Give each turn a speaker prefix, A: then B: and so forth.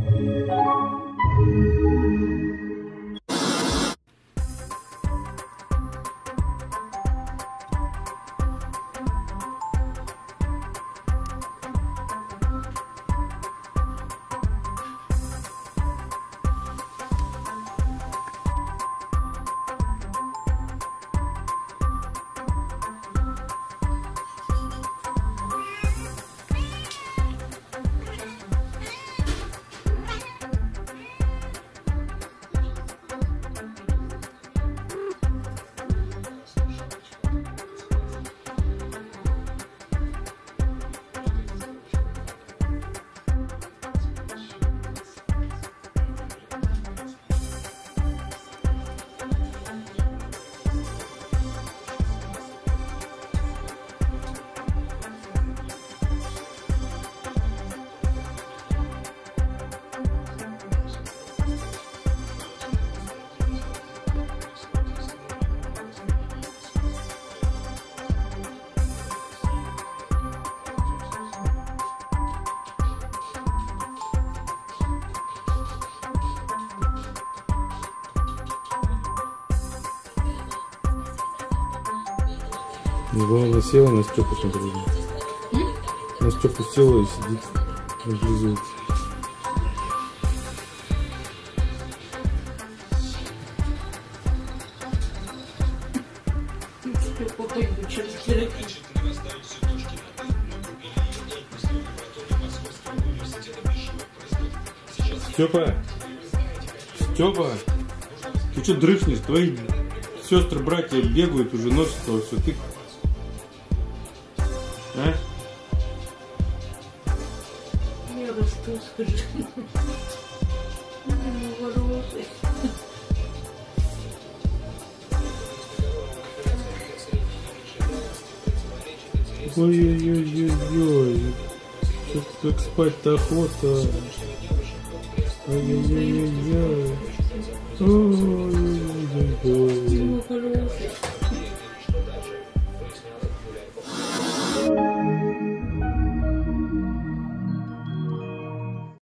A: Música Главное села на Степу смотрит. На Степу села и сидит, облизывает. Степа! Степа! Ты что дрыхнешь? Твои сестры, братья бегают уже, носят того все. Ты...
B: Я расту, скажи. Морозы.
A: Ой-ой-ой-ой-ой. Так спать-то охота. Ой-ой-ой-ой-ой. Ой-ой-ой-ой.